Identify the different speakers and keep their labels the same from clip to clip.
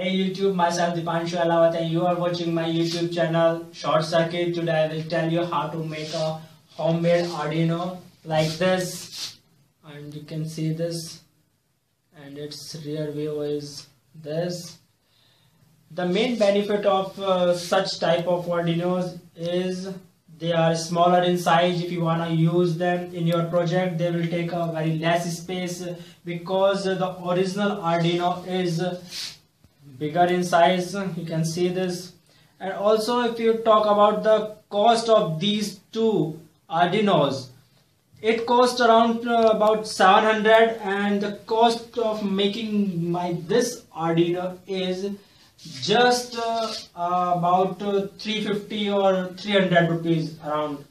Speaker 1: Hey YouTube, myself Dipanshu Alawat and you are watching my YouTube channel Short Circuit. Today I will tell you how to make a homemade Arduino like this and you can see this and its rear view is this. The main benefit of uh, such type of Arduinos is they are smaller in size if you want to use them in your project they will take a very less space because the original Arduino is bigger in size you can see this. And also if you talk about the cost of these two Arduinos it cost around uh, about 700 and the cost of making my this Arduino is just uh, uh, about uh, 350 or 300 rupees around.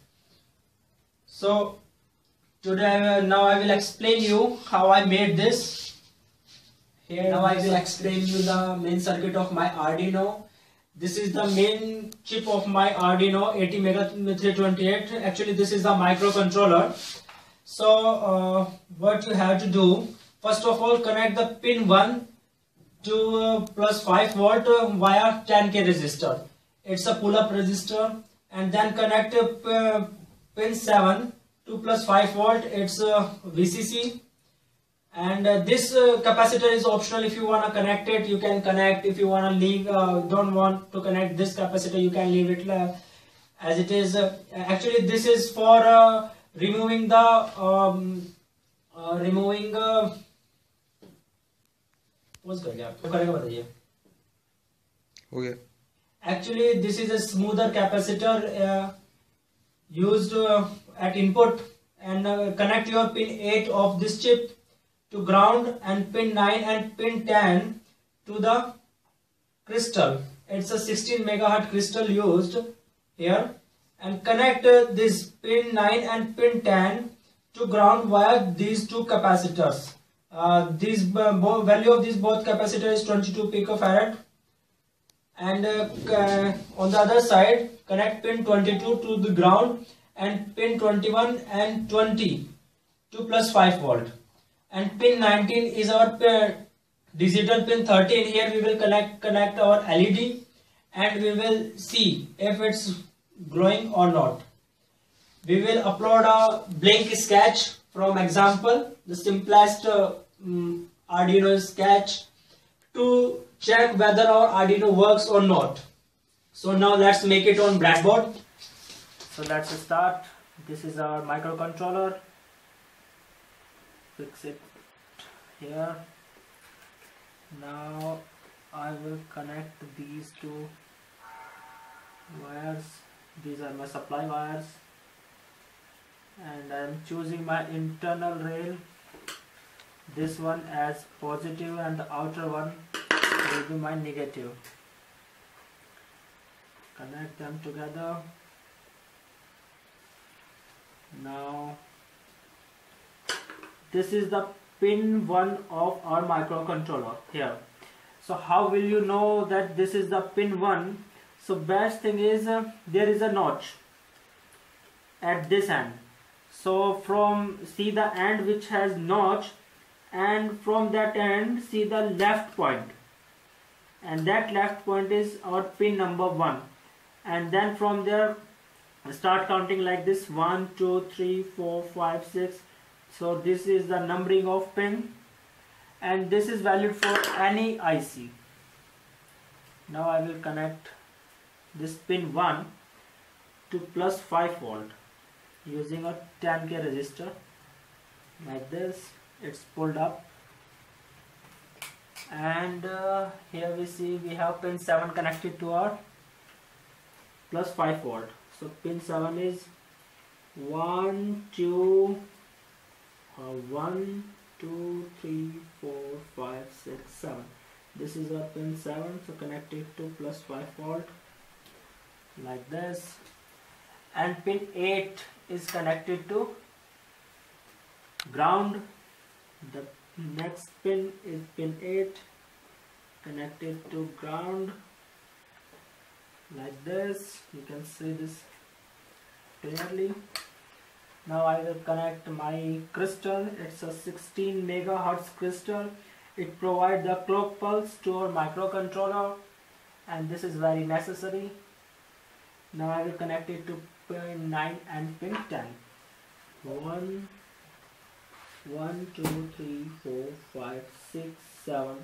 Speaker 1: So today now I will explain you how I made this here now I will explain you the main circuit of my Arduino. This is the main chip of my Arduino ATmega328 actually this is the microcontroller. So uh, what you have to do first of all connect the pin 1 to uh, plus 5 volt uh, via 10k resistor. It's a pull-up resistor. And then connect uh, pin 7 to plus 5 volt. It's a VCC and uh, this uh, capacitor is optional. If you want to connect it you can connect. If you want to leave uh, don't want to connect this capacitor you can leave it uh, as it is. Uh, actually this is for uh, removing the um, removing what's going
Speaker 2: on? Okay.
Speaker 1: Actually this is a smoother capacitor used at input. And connect your pin 8 of this chip to ground and pin 9 and pin 10 to the crystal. It's a 16 megahertz crystal used here. And connect this pin 9 and pin 10 to ground via these two capacitors. Uh, this uh, value of this both capacitor is 22 picofarad. And uh, uh, on the other side connect pin 22 to the ground and pin 21 and 20 to plus 5 volt and pin 19 is our uh, digital pin 13 here we will connect connect our LED and we will see if it's glowing or not we will upload a blank sketch from example the simplest uh, um, Arduino sketch to check whether our Arduino works or not. So now let's make it on breadboard. So let's start. This is our microcontroller. Fix it here. Now I will connect these two wires. These are my supply wires and I am choosing my internal rail this one as positive and the outer one will be my negative connect them together now this is the pin 1 of our microcontroller here. So how will you know that this is the pin 1 so best thing is uh, there is a notch at this end. So from see the end which has notch and from that end see the left point. And that left point is our pin number one. And then from there start counting like this. One two three four five six so this is the numbering of pin and this is valid for any IC now I will connect this pin 1 to plus 5 volt using a 10k resistor. Like this it's pulled up. And uh, here we see we have pin 7 connected to our plus 5 volt. So pin 7 is 1 2 uh, 1 2 3 4 5 6 7 this is our pin 7 so connected to plus 5 volt like this. And pin 8 is connected to ground. The next pin is pin 8 connected to ground like this. You can see this clearly now I will connect my crystal. It's a 16 megahertz crystal. It provides the clock pulse to our microcontroller and this is very necessary. Now I will connect it to pin 9 and pin 10 1 1 2 3 4 5 6 7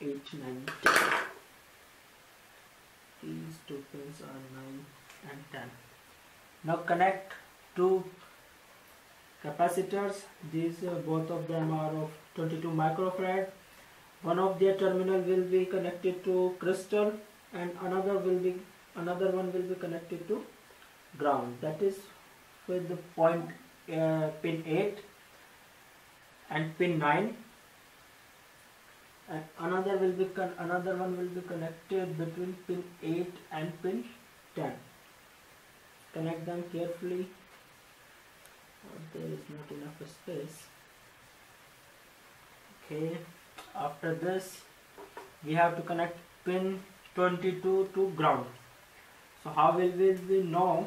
Speaker 1: 8 9 10 these two pins are 9 and 10 now connect two capacitors. These uh, both of them are of 22 microfarad one of their terminal will be connected to crystal and another will be another one will be connected to ground. That is with the point uh, pin 8 and pin 9 and another will be another one will be connected between pin 8 and pin 10 connect them carefully there is not enough space. Okay after this we have to connect pin 22 to ground. So how will we know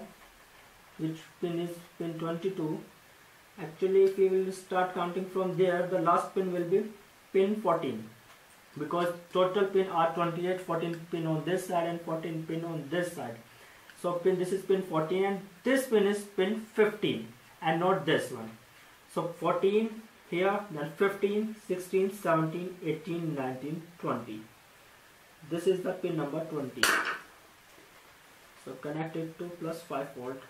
Speaker 1: which pin is pin 22 actually if we will start counting from there the last pin will be pin 14 because total pin are 28 14 pin on this side and 14 pin on this side. So pin this is pin 14 and this pin is pin 15 and not this one. So 14 here then 15 16 17 18 19 20 this is the pin number 20 so connect it to plus 5 volt.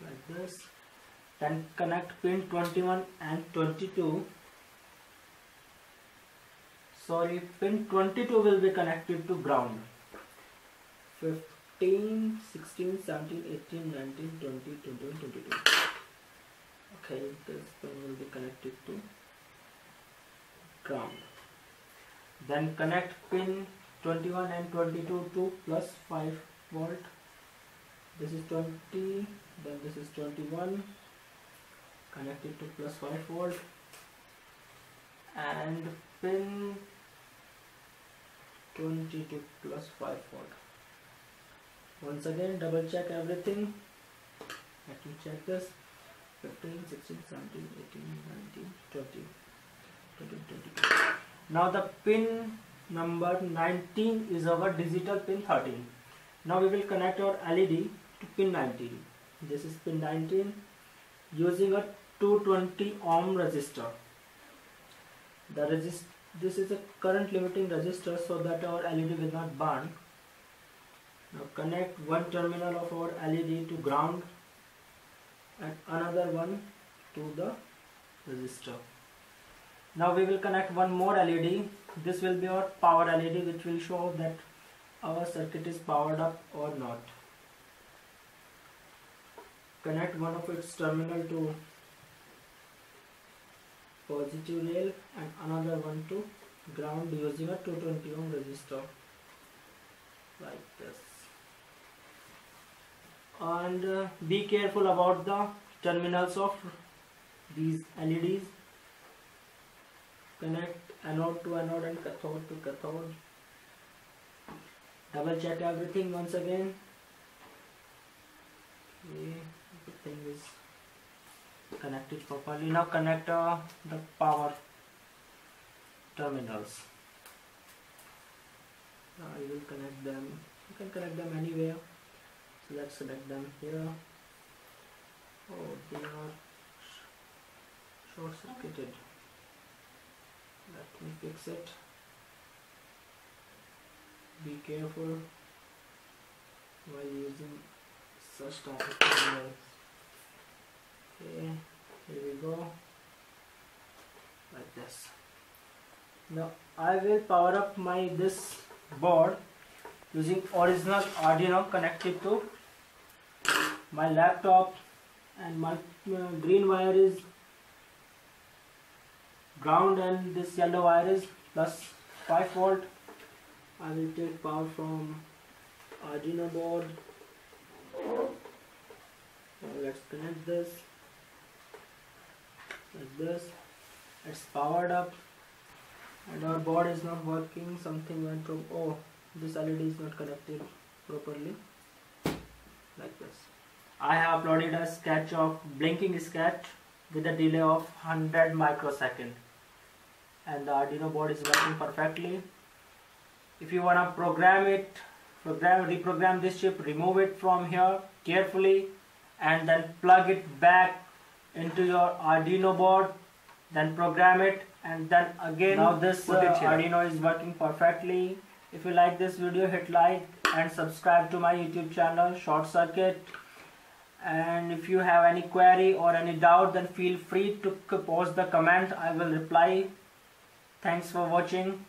Speaker 1: Like this. Then connect pin 21 and 22 sorry pin 22 will be connected to ground. 15 16 17 18 19 20 21 22 okay this pin will be connected to ground. Then connect pin 21 and 22 to plus 5 volt. This is 20 then this is 21 connected to plus 5 volt. And pin 20 to plus 5 volt once again double check everything. Let me check this. 15 16 17 18 19 20 20 22 now the pin number 19 is our digital pin 13 now we will connect our LED to pin 19 this is pin 19 using a 220 ohm resistor. The resist this is a current limiting resistor so that our LED will not burn now connect one terminal of our LED to ground and another one to the resistor. Now we will connect one more LED this will be our power LED which will show that our circuit is powered up or not. Connect one of its terminal to positive rail and another one to ground using a 220 ohm resistor like this and uh, be careful about the terminals of these LEDs connect anode to anode and cathode to cathode. Double check everything once again. Okay everything is connected properly. Now connect uh, the power terminals. Now I will connect them. You can connect them anywhere let's select them here oh they are short circuited let me fix it. Be careful. While using such type of terminals okay here we go. Like this. Now I will power up my this board using original Arduino connected to my laptop and my uh, green wire is ground and this yellow wire is plus 5 volt. I will take power from Arduino board. Now let's connect this. Like this. It's powered up. And our board is not working. Something went wrong. Oh this LED is not connected properly. Like this I have uploaded a sketch of blinking sketch with a delay of 100 microsecond and the Arduino board is working perfectly. If you want to program it program reprogram this chip remove it from here carefully and then plug it back into your Arduino board then program it and then again now this uh, Arduino is working perfectly. If you like this video hit like and subscribe to my YouTube channel short circuit and if you have any query or any doubt then feel free to post the comment. I will reply. Thanks for watching